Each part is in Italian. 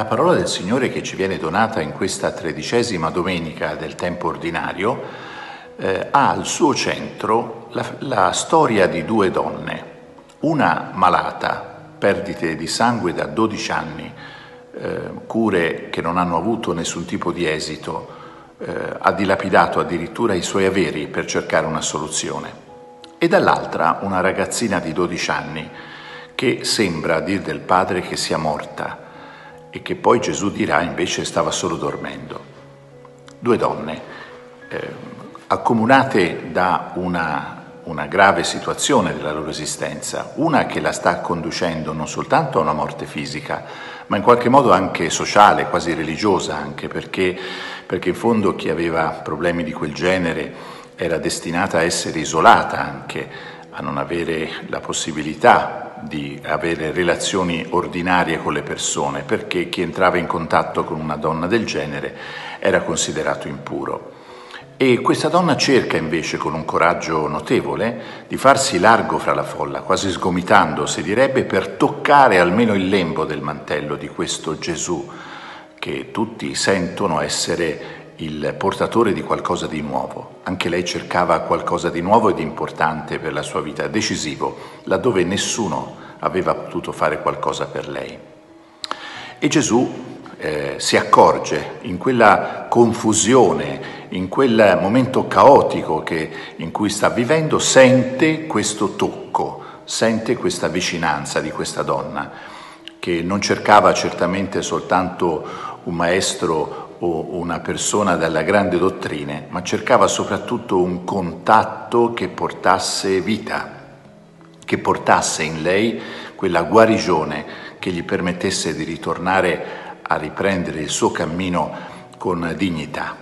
La parola del Signore che ci viene donata in questa tredicesima domenica del tempo ordinario eh, ha al suo centro la, la storia di due donne, una malata, perdite di sangue da 12 anni, eh, cure che non hanno avuto nessun tipo di esito, eh, ha dilapidato addirittura i suoi averi per cercare una soluzione, e dall'altra una ragazzina di 12 anni che sembra, a dir del padre, che sia morta e che poi Gesù dirà invece stava solo dormendo. Due donne eh, accomunate da una, una grave situazione della loro esistenza, una che la sta conducendo non soltanto a una morte fisica, ma in qualche modo anche sociale, quasi religiosa anche, perché, perché in fondo chi aveva problemi di quel genere era destinata a essere isolata anche, a non avere la possibilità di avere relazioni ordinarie con le persone, perché chi entrava in contatto con una donna del genere era considerato impuro. E questa donna cerca invece, con un coraggio notevole, di farsi largo fra la folla, quasi sgomitando, si direbbe, per toccare almeno il lembo del mantello di questo Gesù, che tutti sentono essere il portatore di qualcosa di nuovo. Anche lei cercava qualcosa di nuovo e di importante per la sua vita, decisivo, laddove nessuno aveva potuto fare qualcosa per lei. E Gesù eh, si accorge in quella confusione, in quel momento caotico che, in cui sta vivendo, sente questo tocco, sente questa vicinanza di questa donna, che non cercava certamente soltanto un maestro o una persona dalla grande dottrine, ma cercava soprattutto un contatto che portasse vita, che portasse in lei quella guarigione che gli permettesse di ritornare a riprendere il suo cammino con dignità.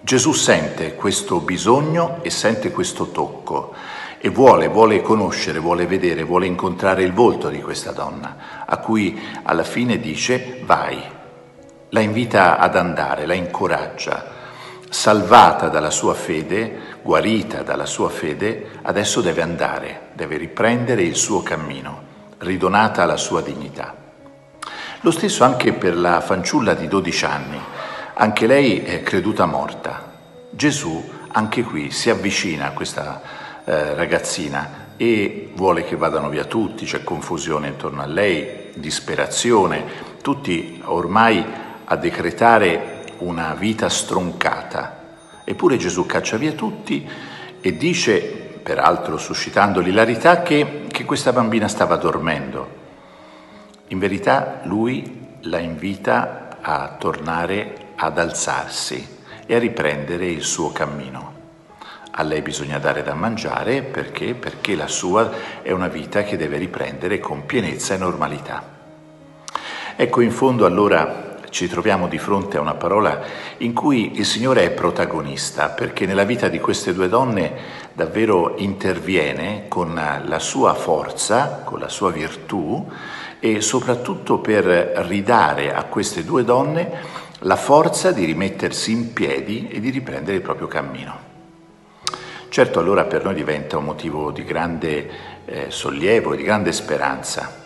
Gesù sente questo bisogno e sente questo tocco e vuole, vuole conoscere, vuole vedere, vuole incontrare il volto di questa donna, a cui alla fine dice vai, la invita ad andare, la incoraggia. Salvata dalla sua fede, guarita dalla sua fede, adesso deve andare, deve riprendere il suo cammino, ridonata la sua dignità. Lo stesso anche per la fanciulla di 12 anni, anche lei è creduta morta. Gesù anche qui si avvicina a questa eh, ragazzina e vuole che vadano via tutti, c'è confusione intorno a lei, disperazione, tutti ormai a decretare una vita stroncata. Eppure Gesù caccia via tutti e dice, peraltro suscitando l'ilarità, che, che questa bambina stava dormendo. In verità lui la invita a tornare ad alzarsi e a riprendere il suo cammino. A lei bisogna dare da mangiare perché? Perché la sua è una vita che deve riprendere con pienezza e normalità. Ecco in fondo allora ci troviamo di fronte a una parola in cui il Signore è protagonista, perché nella vita di queste due donne davvero interviene con la sua forza, con la sua virtù e soprattutto per ridare a queste due donne la forza di rimettersi in piedi e di riprendere il proprio cammino. Certo allora per noi diventa un motivo di grande eh, sollievo e di grande speranza.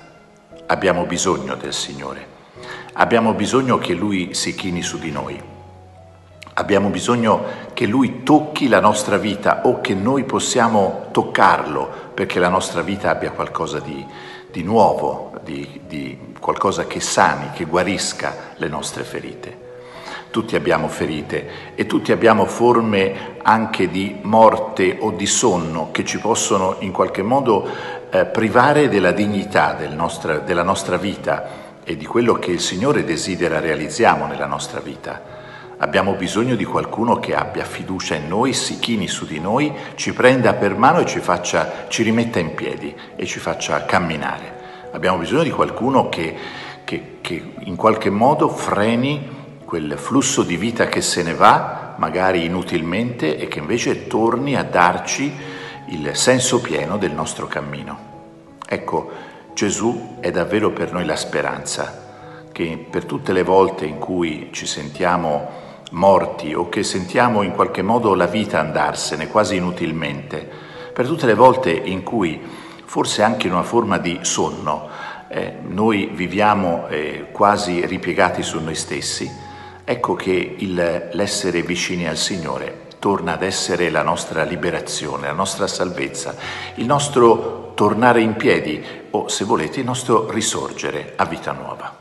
Abbiamo bisogno del Signore Abbiamo bisogno che Lui si chini su di noi. Abbiamo bisogno che Lui tocchi la nostra vita o che noi possiamo toccarlo perché la nostra vita abbia qualcosa di, di nuovo, di, di qualcosa che sani, che guarisca le nostre ferite. Tutti abbiamo ferite e tutti abbiamo forme anche di morte o di sonno che ci possono in qualche modo eh, privare della dignità del nostra, della nostra vita e di quello che il Signore desidera realizziamo nella nostra vita. Abbiamo bisogno di qualcuno che abbia fiducia in noi, si chini su di noi, ci prenda per mano e ci, faccia, ci rimetta in piedi e ci faccia camminare. Abbiamo bisogno di qualcuno che, che, che in qualche modo freni quel flusso di vita che se ne va, magari inutilmente, e che invece torni a darci il senso pieno del nostro cammino. Ecco, Gesù è davvero per noi la speranza, che per tutte le volte in cui ci sentiamo morti o che sentiamo in qualche modo la vita andarsene quasi inutilmente, per tutte le volte in cui forse anche in una forma di sonno eh, noi viviamo eh, quasi ripiegati su noi stessi, ecco che il, l'essere vicini al Signore torna ad essere la nostra liberazione, la nostra salvezza, il nostro tornare in piedi o, se volete, il nostro risorgere a vita nuova.